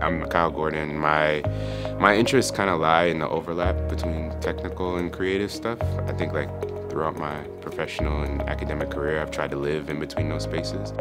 I'm Kyle Gordon. My my interests kind of lie in the overlap between technical and creative stuff. I think like throughout my professional and academic career, I've tried to live in between those spaces.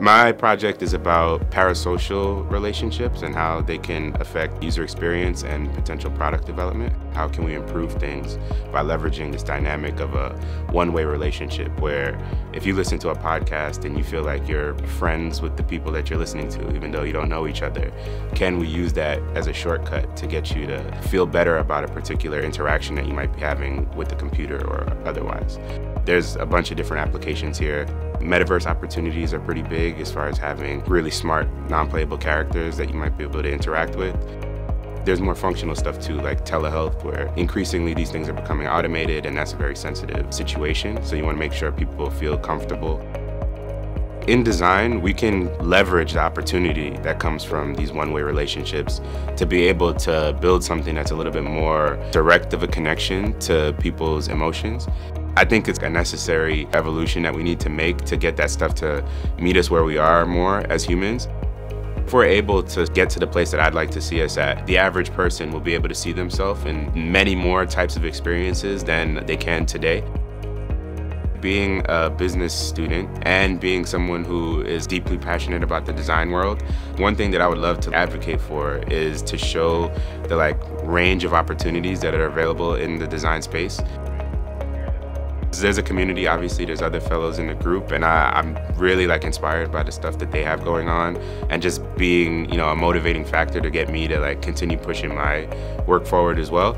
My project is about parasocial relationships and how they can affect user experience and potential product development. How can we improve things by leveraging this dynamic of a one-way relationship where if you listen to a podcast and you feel like you're friends with the people that you're listening to, even though you don't know each other, can we use that as a shortcut to get you to feel better about a particular interaction that you might be having with the computer or otherwise? There's a bunch of different applications here. Metaverse opportunities are pretty big as far as having really smart, non-playable characters that you might be able to interact with. There's more functional stuff too, like telehealth, where increasingly these things are becoming automated and that's a very sensitive situation. So you want to make sure people feel comfortable. In design, we can leverage the opportunity that comes from these one-way relationships to be able to build something that's a little bit more direct of a connection to people's emotions I think it's a necessary evolution that we need to make to get that stuff to meet us where we are more as humans. If we're able to get to the place that I'd like to see us at, the average person will be able to see themselves in many more types of experiences than they can today. Being a business student and being someone who is deeply passionate about the design world, one thing that I would love to advocate for is to show the like range of opportunities that are available in the design space. There's a community, obviously, there's other fellows in the group, and I, am really like inspired by the stuff that they have going on and just being, you know, a motivating factor to get me to like continue pushing my work forward as well.